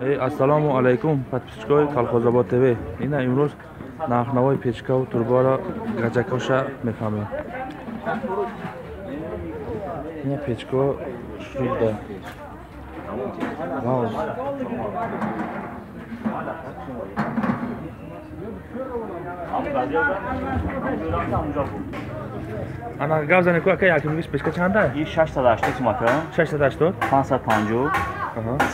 ассалому алайкум подписчикои колхозобод тв ина имрӯз нархнавои печкаву турборо гаҷакоша мефаҳмем ина печко шуда ана гап зане ку ака якимгиш печка чанда и 680 сум ака 680 550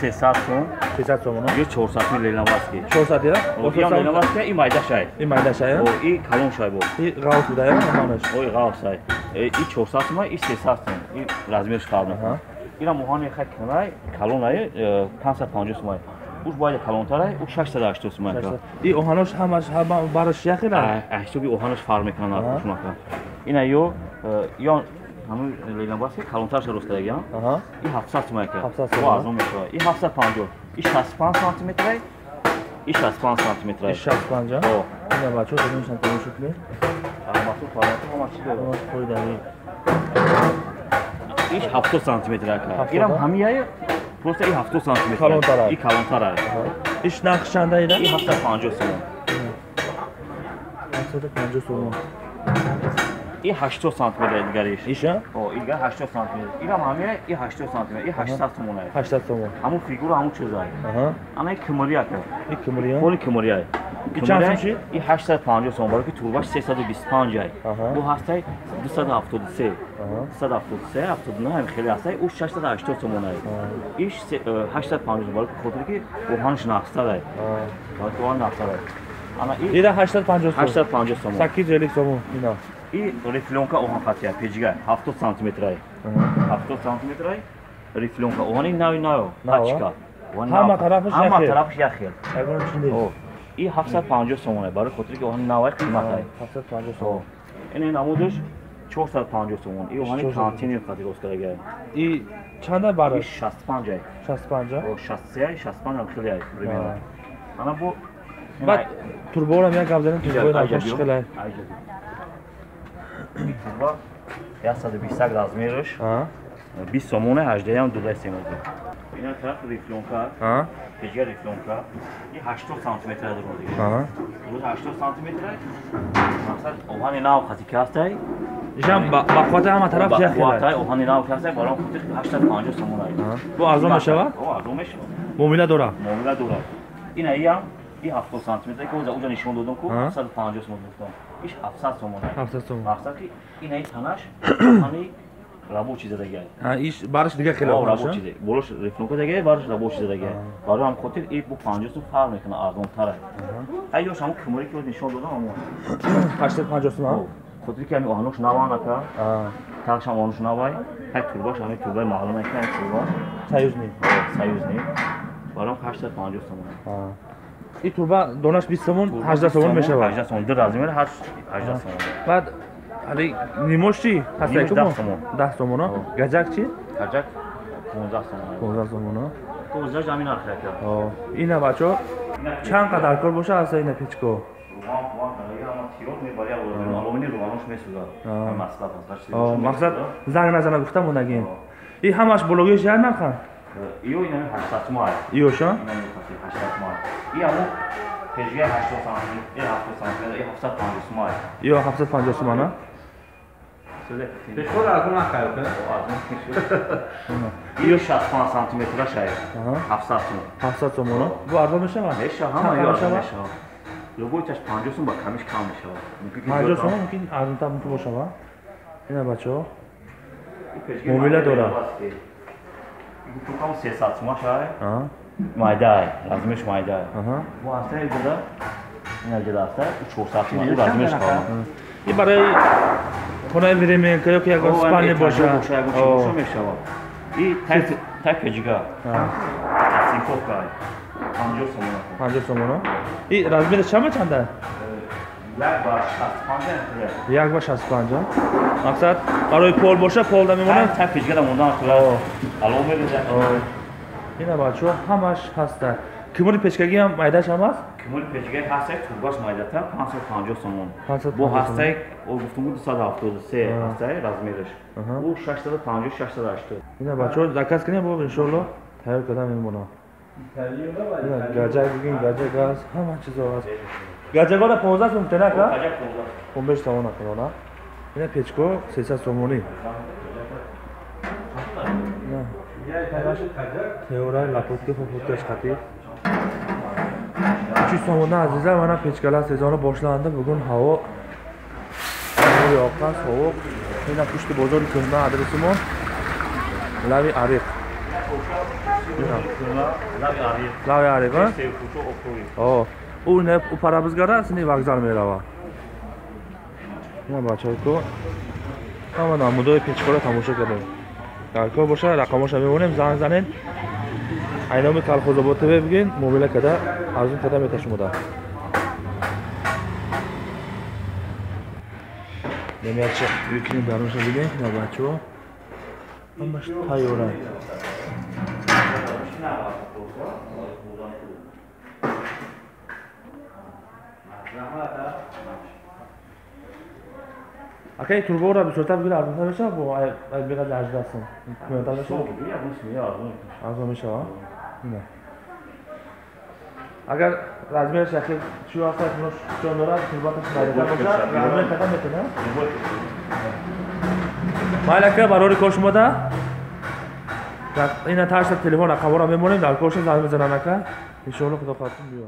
300 сум. 300 сум ё 400 мил ленаваски 400 я ё ленаваски и майдашай и майдашай о и калон шай бо. И гавс буда я манаш ой гавсай и 400 сум и 300 сум. И размерш қална ира муҳани хак канай калон ай 550 сум уш бояд калонтарай у 680 сум ака и оҳанош ҳамаш ҳама бараш яхира а ҳисоби оҳанош фарқ мекунад шунака ина ё ё ҳамн ленабаски калонтараш рост кардагиам и 700 сум ака арзон мешавад и 750 и 65 сантиметрай и 65 сантиметрай 65 о ина бачо бинишан тамошукли масуд фармату ҳамаш чи дорад қоидаи и 70 сантиметр ака ирам ҳамияи просто и 70 сантиметр калонтара и калонтара иш нақшанда ида и 750 сум 750 сум и 80 сантиметр дигариш иша о ига 80 сантиметр. Ирам ҳамия и 80 сантиметр и 800 сум ай 800 сум ҳамун фигура ҳамун чиза. Аҳа. Ана кимри ака и кимри поли кимри ай ки чанд сум чи и 850 сум бароки турбаш 325 ай. Бу ҳастай 273 273 79 ҳам хеле ҳастай у 680 сум ай. Иш 850 сум бароки хотире ки оҳанш нақстар ай. Бароки оҳан нақстар ай. Ана ида 850 сум 850 сум 850 сум ина и рифлёнка оҳан қатия пеҷга 70 сантиметрай 70 сантиметрай рифлёнка. Оҳани нави наво пачка. Ҳама тарафаш ҳама тарафаш ягон чизе и 750 сомон барои хотире ки оҳани навай қиматай 750 сомон ин намудаш 450 сомон и оҳани кантини қати рост кардага и чанда бара 65 ай 65 о 63 ай 65 ам хеле ай примерно ана турборам як гап занем турбои навбаш хеле турба 120 размераш 20 сомона 18 дулай семози ина тараф рифлёнка пеҷга рифлёнка и 80 сантиметр дурмо дига 80 сантиметр мақсад оҳани нав хати кастай ишам ба хвата ҳама тараф яхватай оҳани нав кастай баром хотир 850 сомона бу арзон мешавад о арзон мешавад муомила дорад муомила дорад ина иам и 70 сантиметр ки ӯза нишон додам ку 750 сомон гуфтам иш 700 сомона. 700 сомон мақсад ки инаи танаш оҳани рабочий задагиай иш бараш дига хеле рабочий болош рифнука дагиай бараш рабочий задагиай барои ҳам хотир и бу 50 сум фарқ мекунад арзонтара ай ёш ҳамун киморе ки нишон додам ҳамон 850 сум хотири ки ҳами оҳанош наван ака. Тахш ҳам оҳанош навай. Ҳай турбаш ҳами турбаи маълум ака ҳай турба саюзни саюзни барои 850 сум и турба донаш 20 сомон 18 сомон мешавад. 18 сомон ду размер ҳар 18 сомон баъд али нимош чи ҳастай ку 10 сомон 10 сомон гаҷак чи гаҷак 15 сомон 15 сомон 15 ҷамин нарх ака ина бачо чанд қадар кор боша аса ина печко? Мақсад занг назана гуфта монагин и ҳамаш бологиёш як нархан иё ин 800 сомон иёша 800 сомон и аму пежга 80 сомон и 70 сомон и 750 сомон иё 750 сомон а Пешкор арзон накард иё 65 сантиметра шай 700 сомон 700 сомон бу арзон мешавад мешавад ҳама ё арзон мешавад любойташ 50 сомон ба камиш кам мешавад 50 сомон мумкин арзонтар мумкин бошава? Ина бачаҳо. Муомила дорад Tukam sesat suma şay. Mayday, razmesh mayday. Bu hasta evde ina ҷиласта чорсад туман размеш хоҳам и барои хонаи временка ё ки ягон спальня боша мешавад и тайпеҷга синковка панҷоҳ сомона панҷоҳ сомона и размери чама чанда як ба шасту панҷа мақсад? Барои пол боша полда мемонад тайпеҷгада мондан ина бачо ҳамаш ҳаста. Кимори печкагӣ ҳам майдаш ҳам аст? Кимори печкаги ҳастаи турбаш майдата 550 сомон. бо ҳастаи гуфтум 273 ҳастаи размераш. Ӯ 650 680 ина бачо заказ кунем бо иншоалло тайёр карда мемонад ина гаҷак бигин гаҷак аст. Ҳама чизо аст гаҷакоро понздаҳ сум тена ка Гаҷак 15. он беш сомон акунона ина печко сесад сомонӣ теораи лапотки фофоткаш хати чӣ сомона азиза мана печкала сезони бошлаанда бугун ҳаво ҳавои оқас ҳовоқ ина пушти бозори кӯҳна адреси мо лави ариқ Лави ариф. лави ӯ не парабизгара аст ини вокзал мерава. Ина бачаҳо ко. Ҳама намудои печкоро тамошо кардем. Гаркор боша рақамоша мебонем занг занед айноми калхозобод тв бигин муомила карда арзун карда мета шумода немияча викиним дарунша бигин ина бачаҳо ҳамаш тайёранд акай турбора бисёртар бигира арзонтар меша бо айбеқади ҳаждаҳ сум кӯнатар меша арзон мешава? Ина агар размераш яке чӣ аста чон дорад? Турбаташ майдатар боша размер ката метона майли ака барори кор шумода ина ташта телефон рақамҳоро мемонем дар корша занг мезанан ака? Иншоалло худо хоҳад биё